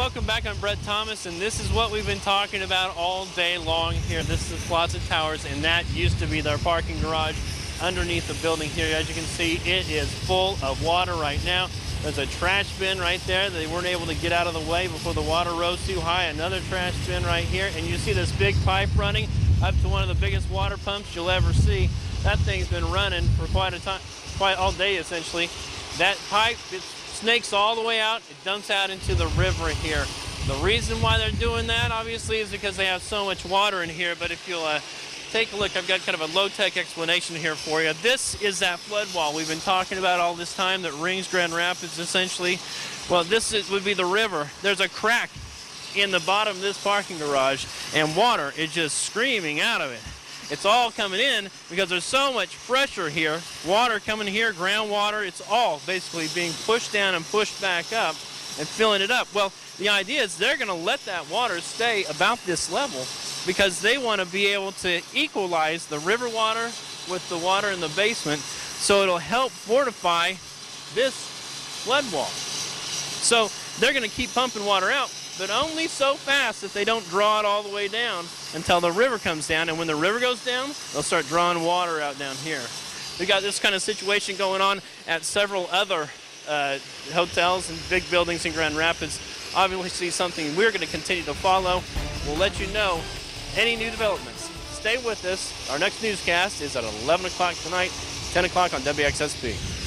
welcome back. I'm Brett Thomas, and this is what we've been talking about all day long here. This is Plaza Towers, and that used to be their parking garage underneath the building here. As you can see, it is full of water right now. There's a trash bin right there. They weren't able to get out of the way before the water rose too high. Another trash bin right here, and you see this big pipe running up to one of the biggest water pumps you'll ever see. That thing's been running for quite a time, quite all day essentially. That pipe, it snakes all the way out. It dumps out into the river here. The reason why they're doing that, obviously, is because they have so much water in here. But if you'll uh, take a look, I've got kind of a low-tech explanation here for you. This is that flood wall we've been talking about all this time that rings Grand Rapids, essentially. Well, this is, would be the river. There's a crack in the bottom of this parking garage, and water is just screaming out of it. It's all coming in because there's so much pressure here. Water coming here, groundwater, it's all basically being pushed down and pushed back up and filling it up. Well, the idea is they're going to let that water stay about this level because they want to be able to equalize the river water with the water in the basement so it'll help fortify this flood wall. So they're going to keep pumping water out, but only so fast that they don't draw it all the way down until the river comes down. And when the river goes down, they'll start drawing water out down here. We got this kind of situation going on at several other uh, hotels and big buildings in Grand Rapids. Obviously, see something we're going to continue to follow. We'll let you know any new developments. Stay with us. Our next newscast is at 11 o'clock tonight, 10 o'clock on WXSP.